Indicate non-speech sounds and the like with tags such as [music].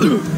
Ugh! [coughs] [coughs]